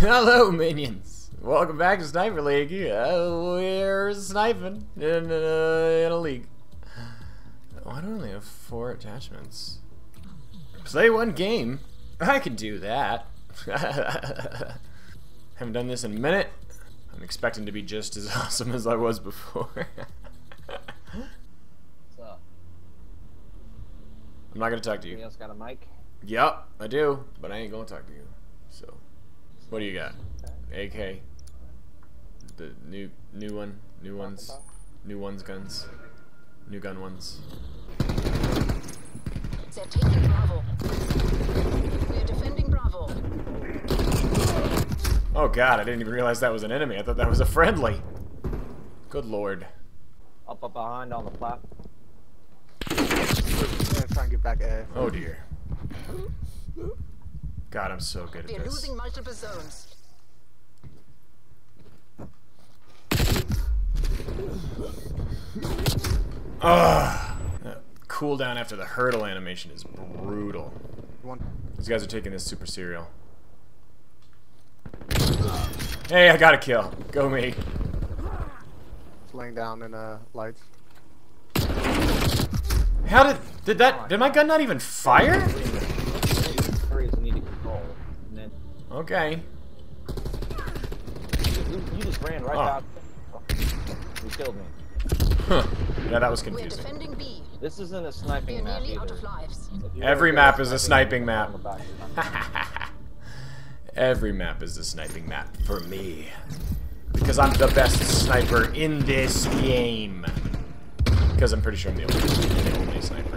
Hello, minions. Welcome back to Sniper League. Uh, we're sniping in, uh, in a league. Why do I only have four attachments? Play one game. I can do that. Haven't done this in a minute. I'm expecting to be just as awesome as I was before. What's up? I'm not gonna talk to Anybody you. else got a mic? Yup, I do, but I ain't gonna talk to you. So, what do you got? AK. The new new one, new ones, new ones guns, new gun ones. Oh god, I didn't even realize that was an enemy. I thought that was a friendly. Good lord. Up, up behind on the plat. I'm gonna try and get back at. Oh dear. God, I'm so good at We're this. losing multiple zones. Ugh. That cooldown after the hurdle animation is brutal. These guys are taking this super serial. Hey, I got a kill. Go me. It's laying down in uh lights. How did did that did my gun not even fire? Areas you need to control. And then Okay. you, you just ran right Oh. out. You killed me. Huh. Yeah, that was We're confusing. defending B. This isn't a We're sniping map nearly out either. of lives. Every map is a sniping map map. on the back, you're not- Every map is a sniping map for me. Because I'm the best sniper in this game. Because I'm pretty sure I'm the only, the only sniper.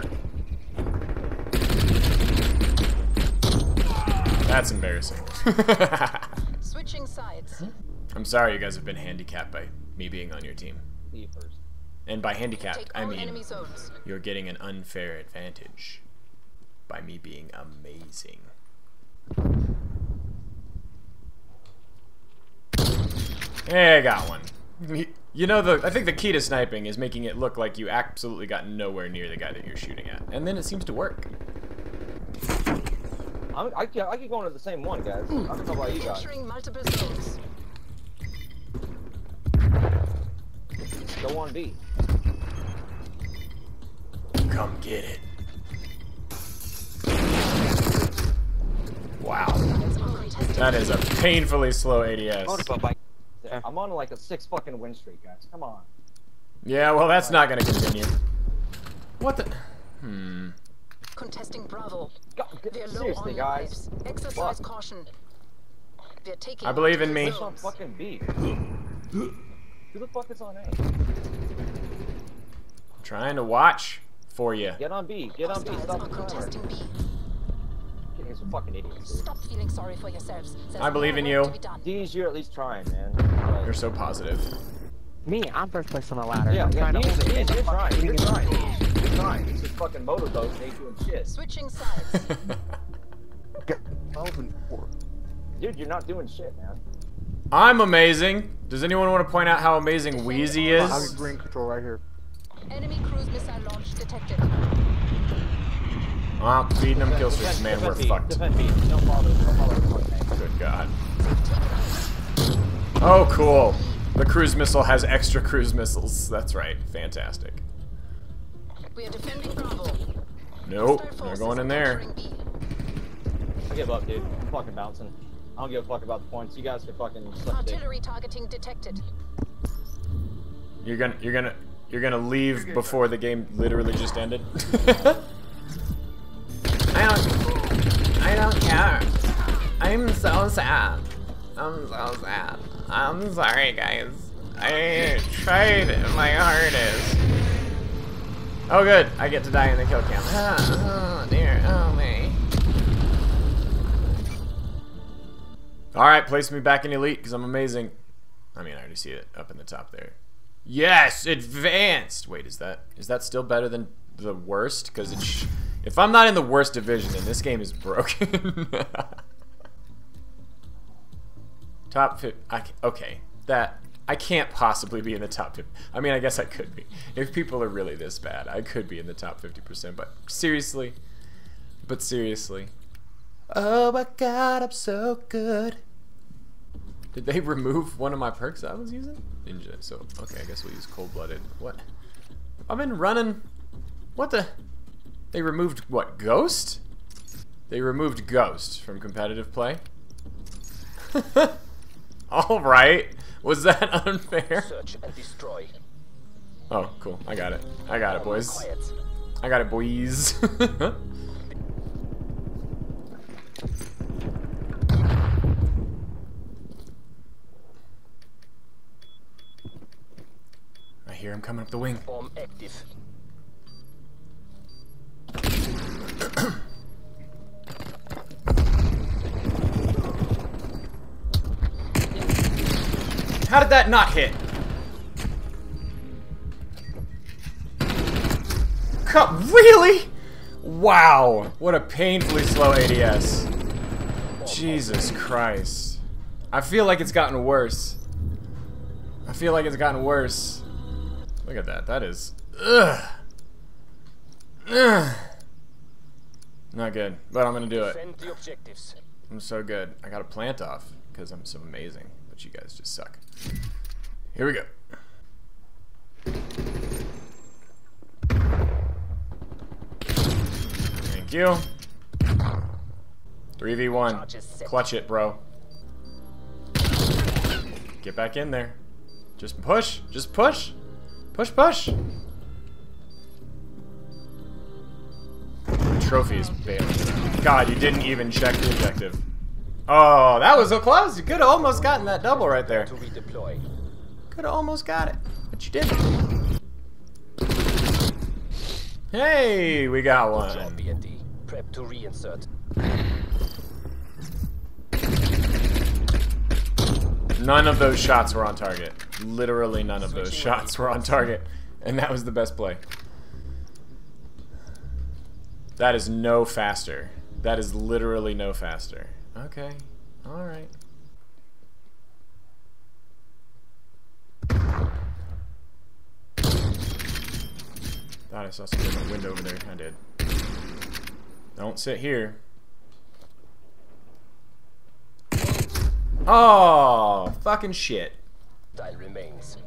That's embarrassing. Switching sides. I'm sorry you guys have been handicapped by me being on your team. And by handicapped, I mean you're getting an unfair advantage by me being amazing. Hey, I got one. You know, the I think the key to sniping is making it look like you absolutely got nowhere near the guy that you're shooting at, and then it seems to work. I'm, I, keep- I keep going to the same one, guys. I don't know about you guys. Entering multiple zones. Go on B. Come get it. Wow, that is a painfully slow ADS. I'm on like a six fucking win streak, guys. Come on. Yeah, well, that's not gonna continue. What the? Hmm. Contesting Bravo. God, We're low seriously, on guys. lives. Exercise Fuck. caution. We're taking I believe in me. Who's on fucking B? Who the fuck is on A? Trying to watch for you. Get on B. Get on B. Hostiles Stop are the corner. Contesting B. Getting some fucking idiots. dude. Stop feeling sorry for yourselves. There's I believe in you. to be done. D's, you're at least trying, man. You're so positive. Me, I'm first place on the ladder. Yeah, I'm yeah, trying to D's, hold it. D's, you're trying. You're trying. You're trying. This is fucking motorboat and ain't doing shit. Switching sides. Get 12 and 4. Dude, you're not doing shit, man. I'm amazing. Does anyone want to point out how amazing Wheezy I'm is? green control right here. Enemy cruise missile launch detected. Ah, well, feeding them kill streaks, man, we're fucked. Defend B. Don't bother. Don't bother with my name. Good God. Oh, cool. The cruise missile has extra cruise missiles. That's right. Fantastic. We are defending Bravo. Nope, Hostile they're going in there. capturing B. I give up, dude. I'm fucking bouncing. I don't give a fuck about the points. You guys can fucking suck dick. Artillery targeting detected. You're gonna, you're gonna, you're gonna leave before the game literally just ended. I don't, I don't care. I'm so sad. I'm so sad. I'm sorry, guys. I tried my hardest. Oh, good. I get to die in the kill cam. Ah, oh, dear. Oh, me. Alright, place me back in Elite because I'm amazing. I mean, I already see it up in the top there. Yes, advanced. Wait, is that is that still better than the worst? Because it's if I'm not in the worst division, then this game is broken. top fit. I, ca- okay, that I can't possibly be in the top 50. I mean, I guess I could be. If people are really this bad, I could be in the top 50%. But seriously, but seriously. Oh my god, I'm so good. Did they remove one of my perks I was using? Ninja. So, okay, I guess we'll use cold blooded. What? I've been running. What the? They removed what? Ghost? They removed Ghost from competitive play. Alright. Was that unfair? Search and destroy. Oh, cool. I got it. I got it, boys. I got it, boys. I hear him coming up the wing. How did that not hit? Co- really? Wow. What a painfully slow ADS. Jesus Christ. I feel like it's gotten worse. I feel like it's gotten worse. Look at that. That is. Ugh. Ugh. Not good. But I'm gonna do it. Defend the objectives. I'm so good. I got a plant off because I'm so amazing, but you guys just suck. Here we go. Thank you. 3v1. Clutch it, bro. Get back in there. Just push. Just push. Push, push. The trophy is bailing. God, you didn't even check the objective. Oh, that was so close. You could have almost gotten that double right there. To redeploy. Could have almost got it, but you didn't. Hey, we got one. Job. BND. Prep to reinsert. None of those shots were on target. Literally none of those shots were on target. And that was the best play. That is no faster. That is literally no faster. Okay. Alright. Thought I saw something in the window over there. I did. Don't sit here. Oh, fucking shit. Dial remains.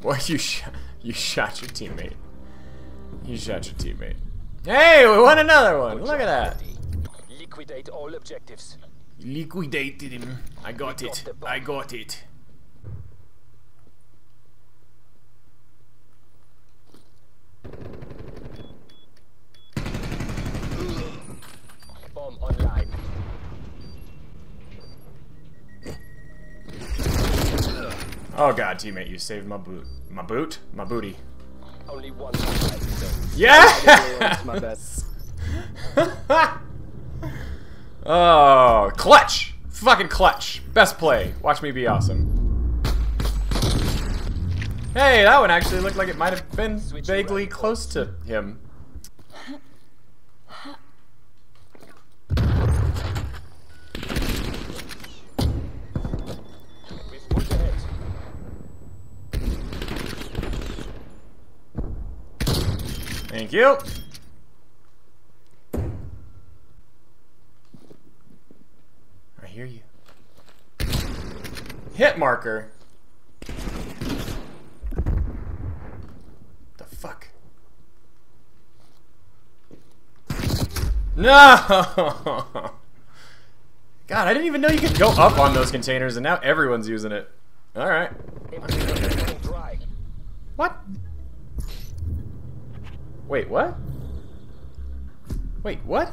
Boy, you shot you shot your teammate. You shot your teammate. Hey, we won another one. Look at that. Ready. Liquidate all objectives. Liquidated him. I got it. I got it. Bomb online. Oh god, teammate, you saved my boot. My boot? My booty. Only one supply remains. Yeah! my bad. oh, clutch! Fucking clutch. Best play. Watch me be awesome. Hey, that one actually looked like it might have been vaguely close to him. Thank you. Hear you. Hit marker. The fuck? No! God, I didn't even know you could go up on those containers, and now everyone's using it. All right. What? Wait, what? Wait, what?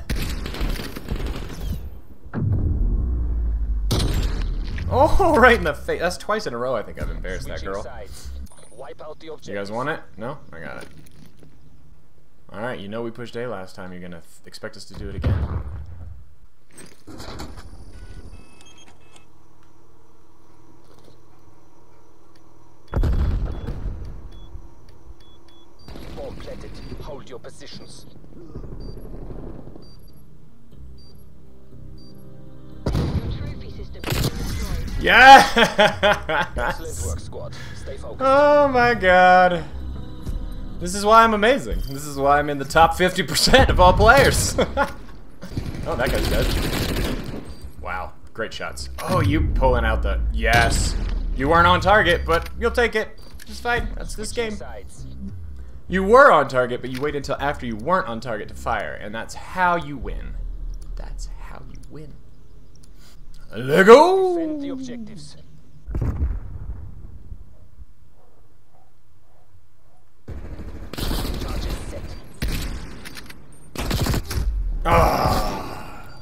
Oh, right in the face. That's twice in a row I think I've embarrassed that girl. sides. Wipe out the. You guys want it? No? I got it. Alright, you know we pushed A last time. You're gonna th- expect us to do it again. Bomb planted. Hold your positions. focused. Oh my god. This is why I'm amazing. This is why I'm in the top 50% of all players. oh, that guy's dead. Wow, great shots. Oh, you pulling out the... Yes. You weren't on target, but you'll take it. It's fine. That's this game. You were on target, but you waited until after you weren't on target to fire, and that's how you win. That's how you win. Let Defend the objectives. Ah!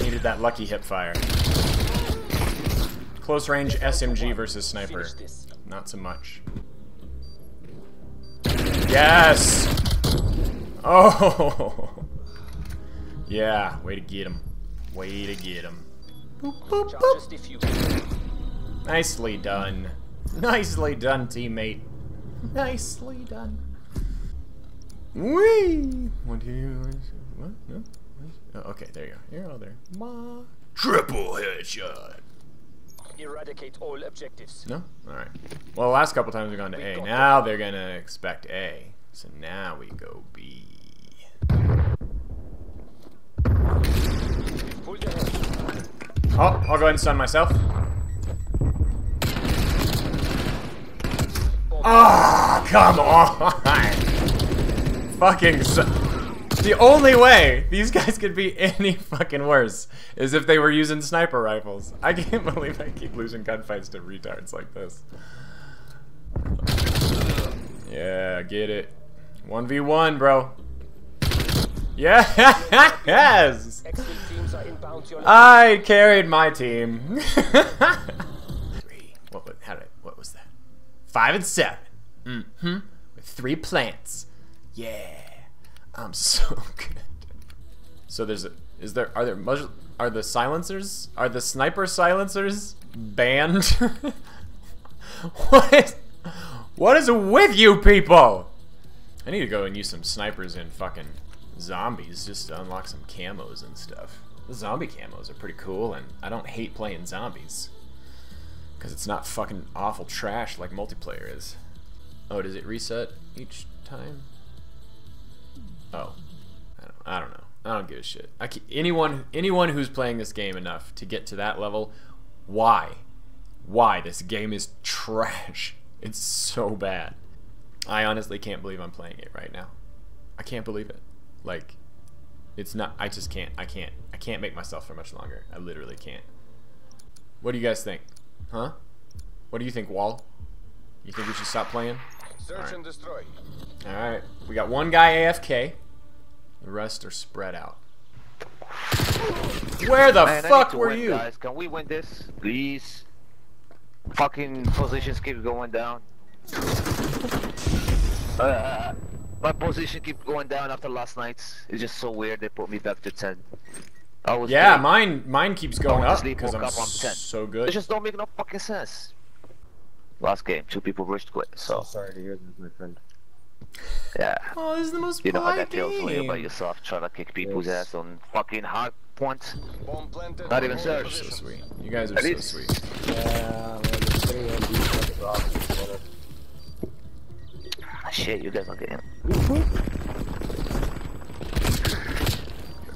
Needed that lucky hip fire. Close range SMG versus sniper. Not so much. Yes! Oh! Yeah, way to get him. Way to get him. Boop, boop, boop. Charges defused. Nicely done. Nicely done, teammate. Nicely done. Wee! One, two, what? No? Oh, okay, there you go. You're all there. Ma. Triple headshot. Eradicate all objectives. No? Alright. Well, the last couple times we've gone to A. Now they're gonna expect A. So now we go B. Oh, I'll go ahead and stun myself. Ah, come on! fucking so The only way these guys could be any fucking worse is if they were using sniper rifles. I can't believe I keep losing gunfights to retards like this. Yeah, get it. 1v1, bro. Yes! Excellent teams are inbound to your I carried my team. three. What, what? How did? What was that? Five and seven. Mm-hmm. With three plants. Yeah. I'm so good. So there's a. Is there? Are there? mus- Are the silencers? Are the sniper silencers banned? what is? What is with you people? I need to go and use some snipers in fucking zombies just to unlock some camos and stuff. The zombie camos are pretty cool, and I don't hate playing zombies. Because it's not fucking awful trash like multiplayer is. Oh, does it reset each time? Oh. I don't, I don't know. I don't give a shit. Ke- anyone, anyone who's playing this game enough to get to that level, why? Why? This game is trash. It's so bad. I honestly can't believe I'm playing it right now. I can't believe it. Like, it's not. I just can't. I can't. I can't make myself for much longer. I literally can't. What do you guys think? Huh? What do you think, Wall? You think we should stop playing? Search Alright. and destroy. All right. We got one guy AFK. The rest are spread out. Where the Man, fuck were win, you? Guys, can we win this, please? Fucking positions keep going down. Uh, my position keep going down after last night's. It's just so weird. They put me back to ten. I was Yeah, great. mine mine keeps going up sleep, because I'm up, I'm 10. so It just don't make no fucking sense. Last game, two people rushed quit. So sorry to hear this, my friend. yeah, Oh, this is the most you know how that feels when you're by game. yourself trying to kick people's Yes. ass on fucking hard points. Bomb planted. Not even Hold search. So sweet. You guys are so sweet. Yeah, man, Shit, you guys are getting.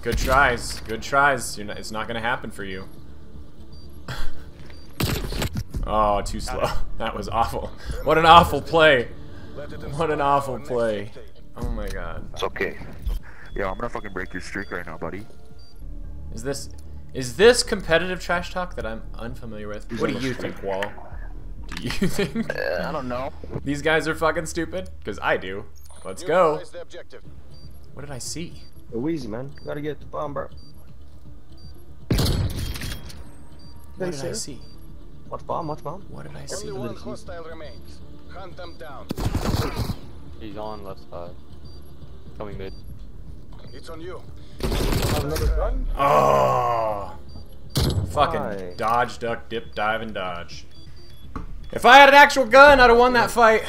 Good tries. Good tries. You're not, it's not gonna happen for you. oh, too slow. That was awful. What an awful play. What an awful play. Oh my god. It's okay. Yo, I'm gonna fucking break your streak right now, buddy. Is this is this competitive trash talk that I'm unfamiliar with? What do you think, Wall? Do you think Uh, I don't know. these guys are fucking stupid? Because I do. Let's go. Neutralize the objective. What did I see? Go easy, man. You gotta get the bomb, bro. What did I see? Watch bomb, watch bomb. What did I see? Only one hostile remains. Hunt them down. He's on left side. Coming mid. It's on you. Another gun? Oh. Fucking Why? dodge, duck, dip, dive, and dodge. If I had an actual gun, I'd have won that fight.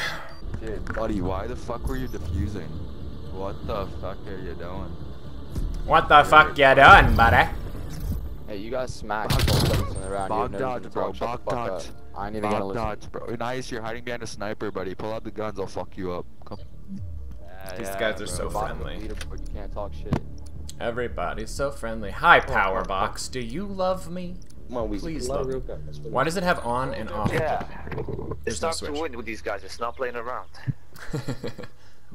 Shit, buddy, why the fuck were you defusing? What the fuck are you doing? What the fuck you doing, buddy? Hey, you got smacked both seconds in the round. You have Bog dodge, bro. talk. Bog dodge. I ain't even gonna Bog listen. dodge, bro. Nice, you're hiding behind a sniper, buddy. Pull out the guns, I'll fuck you up. Come. Yeah, These yeah, guys are bro. so Bottom friendly. You can't talk shit. Everybody's so friendly. Hi, Power Box. Do you love me? Come on, Wheezy. Please pull out a love real me. gun. That's what Why does it have on and off? Yeah. There's It's no time to switch. win with these guys. It's not playing around.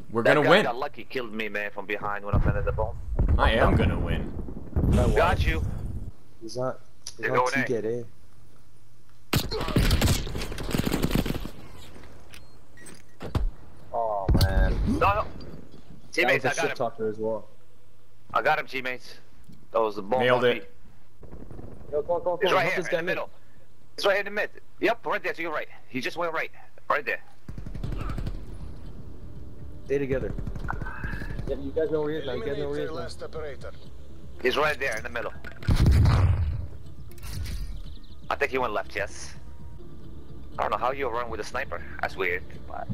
We're That gonna guy win. got lucky, killed me, man, from behind when I planted the bomb. I am gonna win. No. Got you. He's not. He's They're not going get in. Oh man. No, no. Teammates, was I a got him. talker as well. I got him, teammates. That was the bomb. Nailed it. me. Yo, come on, come on, He's come on. right Help here, this in guy the middle. He's right here in the mid. Yep, right there to your right. He just went right. Right there. Stay together. Yeah, you guys know where he is now. You guys know where he their is now. last operator. He's right there in the middle. I think he went left, yes. I don't know how you run with a sniper. That's weird. But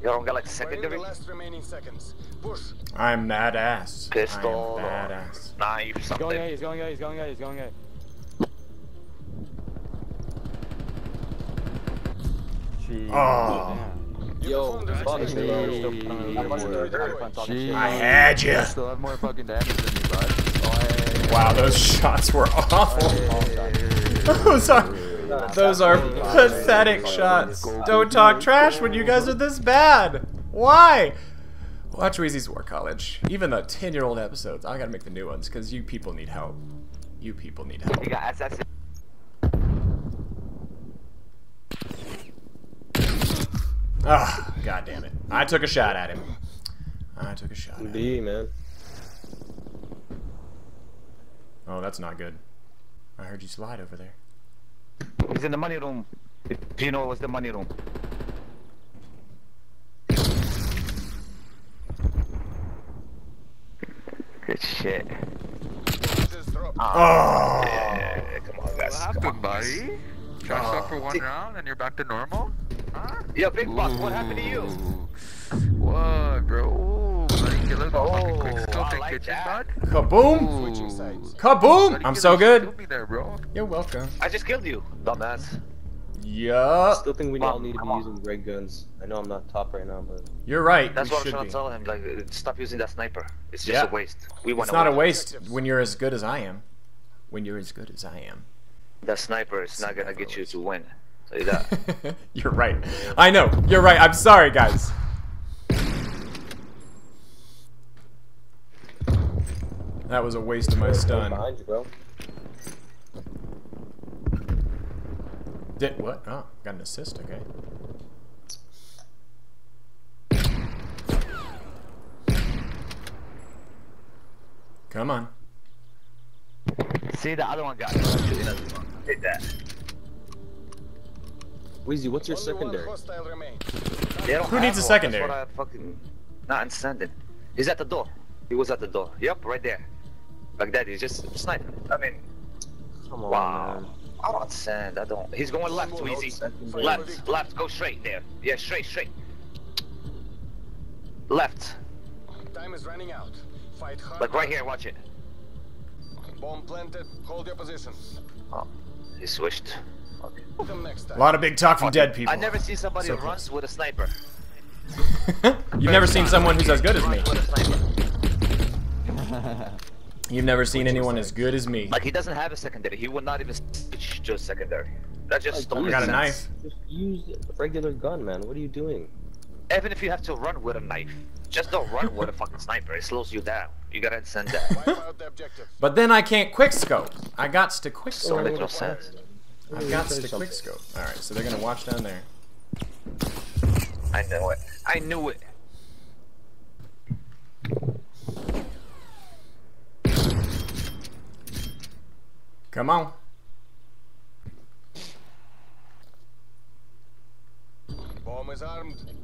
you don't got like We're in the secondary last remaining seconds. Push. I'm mad ass. pistol I or am badass. knife, He's something. going A, he's going A, he's going A, he's going A. Jeez. Oh, You Yo, performed as fuck expected. me. Still putting on the leaderboard. You're having fun talking Jeez. shit. I had You you. still have more fucking damage than me, bud. Oh, Wow, those shots were awful. Those are those are pathetic shots. Don't talk trash when you guys are this bad. Why? Watch Wheezy's War College. Even the 10 year old episodes. I gotta make the new ones because you people need help. You people need help. You got assassin. Ah, god damn it. I took a shot at him. I took a shot at him. Man. Oh, that's not good. I heard you slide over there. He's in the money room. If you know what's the money room. Good shit. Just drop. Oh! Yeah, come on, guys. What happened, buddy? Trash talk for one ah. round and you're back to normal? Huh? Yo, Big Boss, what happened to you? Ooh. What, bro? Ooh, buddy, killer the fucking quick Oh, scope I and like kitchen, that. bud. Kaboom! Switching sides. Kaboom! I'm so good. there, bro. You're welcome. I just killed you, dumbass. Yup. Still think we Come all need to be on. using red guns. I know I'm not top right now, but You're right. That's we what I'm trying be. to tell him. Like, uh, stop using that sniper. It's just Yeah. a waste. We want It's not a waste when you're as good as I am. When you're as good as I am. That sniper is not gonna get you to win. Tell you that. you're right. I know. You're right. I'm sorry, guys. That was a waste of my stun. behind you, bro. Did what? Oh, got an assist. Okay. Come on. See, the other one got you. Actually, another one. Hit that. Wheezy, what's your Only secondary? hostile remains. They don't Who needs a one. secondary? That's what I fucking not understanding. He's at the door. He was at the door. Yep, right there. Like that. He's just sniping. I mean, Come on, wow. man. I don't understand. I don't. He's going left, more Wheezy. Left, left. Go straight there. Yeah, straight, straight. Left. Time is running out. Fight hard. Like right here. Watch it. Bomb planted. Hold your position. Oh, he switched. Okay. Hit them next A lot of big talk from dead people. I never see somebody So who runs with a sniper. You've never seen someone who's as good as me. Runs with a sniper. You've never seen anyone as good as me. Like he doesn't have a secondary. He would not even switch to a secondary. That just don't I make got a knife. Just use a regular gun, man. What are you doing? Even if you have to run with a knife, just don't run with a fucking sniper. It slows you down. You gotta understand that. Wipe out the objective. But then I can't quick scope. I got to quick Don't scope. no sense. I've got to quick scope. All right, so they're gonna watch down there. I know it. I knew it. Come on. Bomb is armed.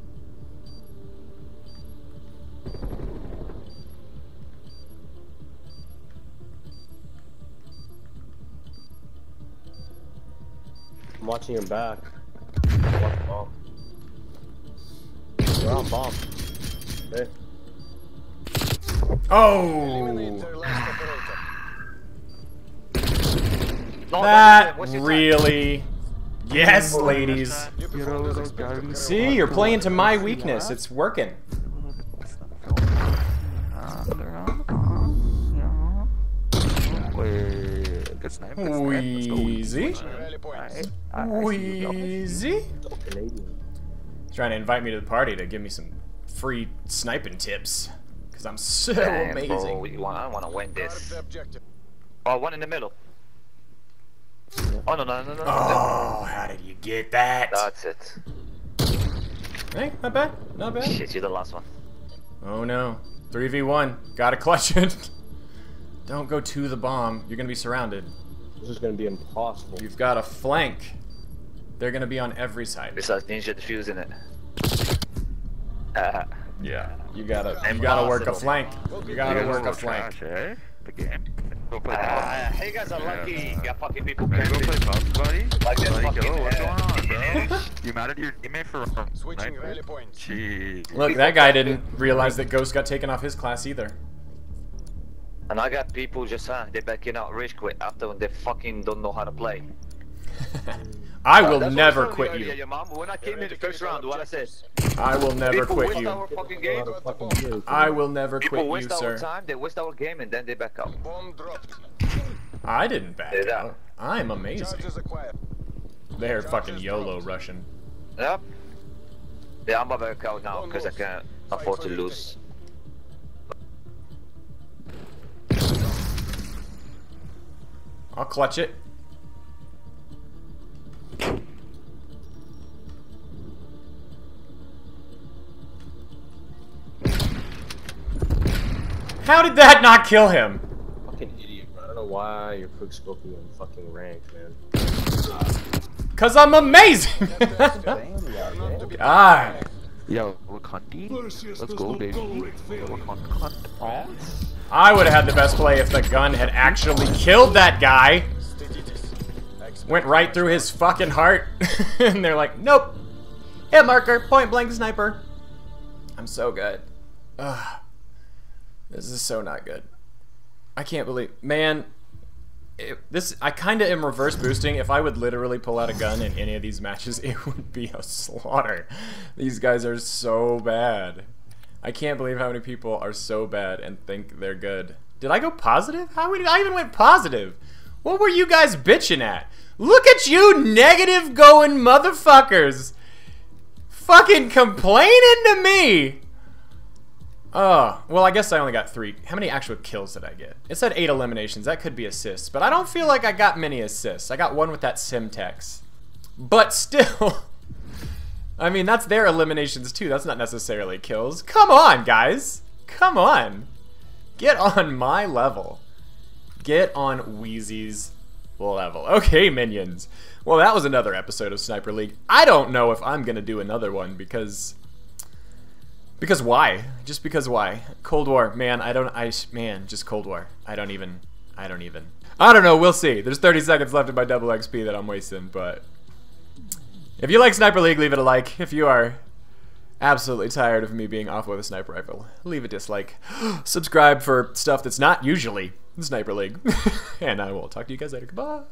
I'm watching your back. Watch bomb. We're on bomb. Okay. Eliminate Oh. That what's your time? really. Yes, ladies. You performed as expected. See, you're playing to my weakness. It's working. Wait, good snipe, good snipe. Let's go. Wheezy. Rally points. I- I see you. Wheezy. He's trying to invite me to the party to give me some free sniping tips. Because I'm so Damn, amazing. we want, I want to win this. the objective. Oh, one in the middle. Oh, no, no, no, no. no. Oh, how did you get that? That's it. Hey, not bad. Not bad. Shit, you're the last one. Oh no. 3v1. Gotta clutch it. Don't go to the bomb. You're gonna be surrounded. This is gonna be impossible. You've got a flank. They're gonna be on every side. Besides ninja defusing it. Uh, Yeah. You gotta you gotta work a flank. You gotta work a flank. trash, eh? The game. Go play uh, hey, you guys are lucky. Yeah. You fucking people Hey, go play camping. PUBG, buddy. Like that Like, fucking, yo, what's uh, going on, bro? You mad at your teammate for Switching sniper? rally points. Jeez. Look, that guy didn't realize that Ghost got taken off his class either. And I got people just, uh, they're backing out rage quit after when they fucking don't know how to play. I will that's never told you quit earlier, you. Your mom, when I came in the first round, what I said. I will never People quit waste you. our fucking game. Fucking. I will never People quit you, our sir. time, they waste our game, and then they back out. Bomb dropped. I didn't back Yeah. out. I'm amazing. They're fucking YOLO Russian. Yep. Yeah, I'm about to back out now because I can't afford to lose. I'll clutch it. How did that not kill him? Fucking idiot, bro. I don't know why you're quick scoping in fucking rank, man. Cause I'm amazing. God. Yo, Wakanti. Let's go, baby. Wakanda. cunt. Aw. I would have had the best play if the gun had actually killed that guy. Went right through his fucking heart. and they're like, nope. Hit marker, point blank sniper. I'm so good. Ugh. This is so not good. I can't believe, man. It, this I kind of am reverse boosting. If I would literally pull out a gun in any of these matches, it would be a slaughter. These guys are so bad. I can't believe how many people are so bad and think they're good. Did I go positive? How would I even went positive? What were you guys bitching at? Look at you negative going motherfuckers. Fucking complaining to me. Oh, well, I guess I only got three. How many actual kills did I get? It said eight eliminations. That could be assists, but I don't feel like I got many assists. I got one with that Semtex. But still, I mean, that's their eliminations too. That's not necessarily kills. Come on, guys. Come on. Get on my level. Get on Wheezy's level. Okay, minions. Well, that was another episode of Sniper League. I don't know if I'm going to do another one because because why? Just because why? Cold War, man. I don't. I man, just Cold War. I don't even. I don't even. I don't know. We'll see. There's 30 seconds left of my double XP that I'm wasting, but if you like Sniper League, leave it a like. If you are absolutely tired of me being off with a sniper rifle, leave a dislike. Subscribe for stuff that's not usually Sniper League, and I will talk to you guys later. Goodbye.